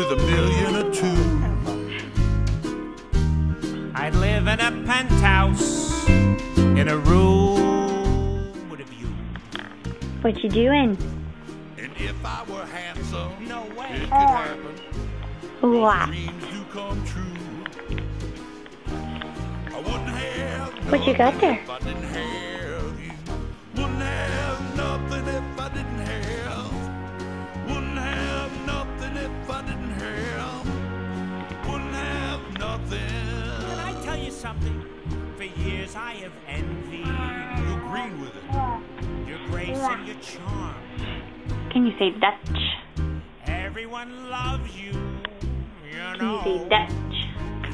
with a million or two. I'd live in a penthouse in a room with a view. What you doing? And if I were handsome, no way. it could oh. happen. Wow. What you got there? Tell you something? For years I have envied You agreed with it. your grace and your charm. Can you say Dutch? Everyone loves you, you Can you say. Dutch?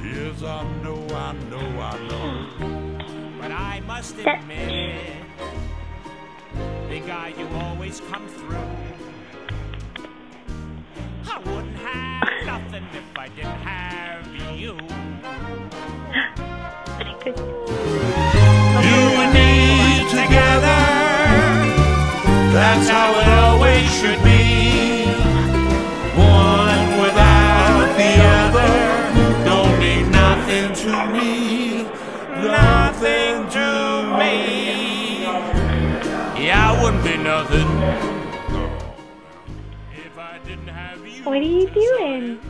Yes, I know, I know, I know. But I must Dutch. admit, the guy you always come through. Be nothing if I didn't have you. What are you doing?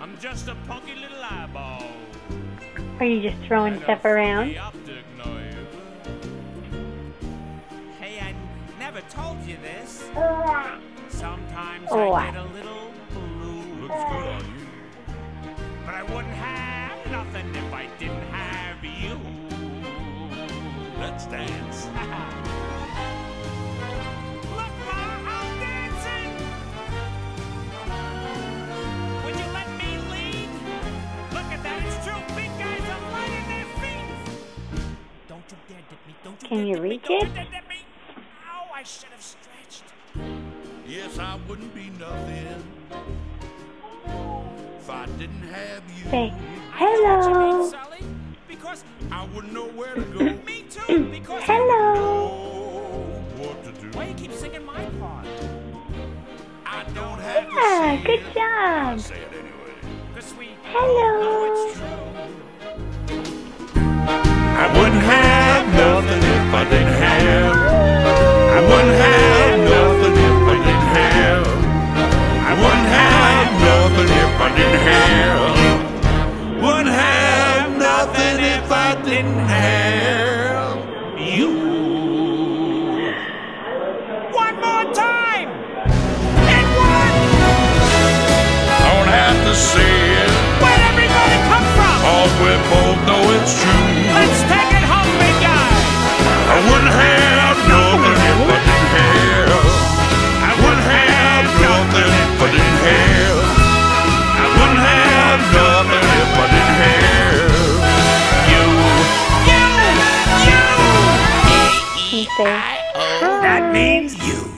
I'm just a punky little eyeball. Are you just throwing stuff around? The optic nerve. Hey, I never told you this. Sometimes Oh. I get a little blue. Looks good on you. But I wouldn't have nothing if I didn't have you. Let's dance. Can you dip reach it? you dare dip me. Ow, I should have stretched. Yes, I wouldn't be nothing if I didn't have you. Say I know what you mean, hello. Because I wouldn't know where to go. me too. Because Hello. what to do. Why you keep singing my part? I don't have to Yeah, say good job. Say it anyway. Hello. know it's true. I wouldn't have if I You,